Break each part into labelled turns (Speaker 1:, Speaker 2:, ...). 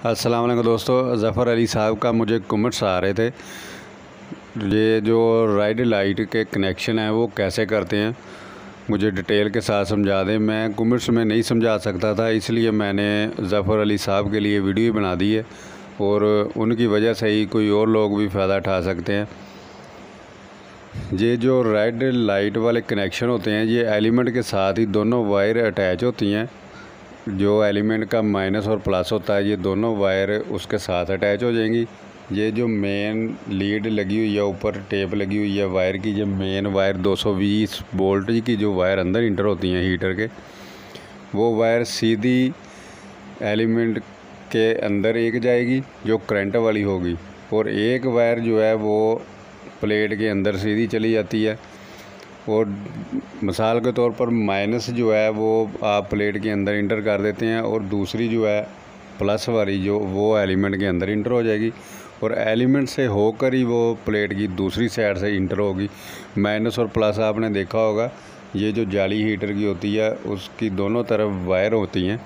Speaker 1: अस्सलाम वालेकुम दोस्तों, ज़फ़र अली साहब का मुझे कमेंट्स आ रहे थे। ये जो राइड लाइट के कनेक्शन हैं, वो कैसे करते हैं? मुझे डिटेल के साथ समझा दें। मैं कमेंट्स में नहीं समझा सकता था, इसलिए मैंने ज़फ़र अली साहब के लिए वीडियो बना दी है और उनकी वजह से ही कोई और लोग भी फ़ायदा उठा सकते हैं। ये जो रेड लाइट वाले कनेक्शन होते हैं, ये एलिमेंट के साथ ही दोनों वायर अटैच होती हैं। जो एलिमेंट का माइनस और प्लस होता है, ये दोनों वायर उसके साथ अटैच हो जाएँगी। ये जो मेन लीड लगी हुई है, ऊपर टेप लगी हुई है वायर की, ये मेन वायर 220 वोल्ट की जो वायर अंदर इंटर होती हैं हीटर के, वो वायर सीधी एलिमेंट के अंदर एक जाएगी, जो करंट वाली होगी। और एक वायर जो है, वो प्लेट के अंदर सीधी चली जाती है। और मिसाल के तौर पर माइनस जो है वो आप प्लेट के अंदर इंटर कर देते हैं और दूसरी जो है प्लस वाली जो वो एलिमेंट के अंदर इंटर हो जाएगी और एलिमेंट से होकर ही वो प्लेट की दूसरी साइड से इंटर होगी। माइनस और प्लस आपने देखा होगा, ये जो जाली हीटर की होती है, उसकी दोनों तरफ़ वायर होती हैं।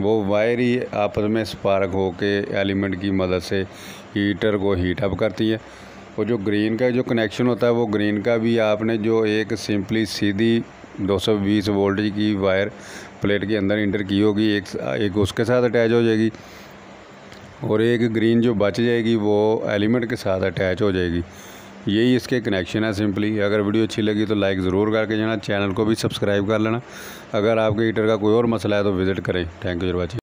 Speaker 1: वो वायर ही आपस में स्पार्क होके एलिमेंट की मदद से हीटर को हीट अप करती है। और जो ग्रीन का जो कनेक्शन होता है, वो ग्रीन का भी आपने जो एक सिंपली सीधी 220 वोल्ट की वायर प्लेट के अंदर इंटर की होगी, एक एक उसके साथ अटैच हो जाएगी और एक ग्रीन जो बच जाएगी, वो एलिमेंट के साथ अटैच हो जाएगी। यही इसके कनेक्शन है सिंपली अगर वीडियो अच्छी लगी तो लाइक ज़रूर करके जाना चैनल को भी सब्सक्राइब कर लेना। अगर आपके हीटर का कोई और मसला है तो विज़िट करें। Thank you for watching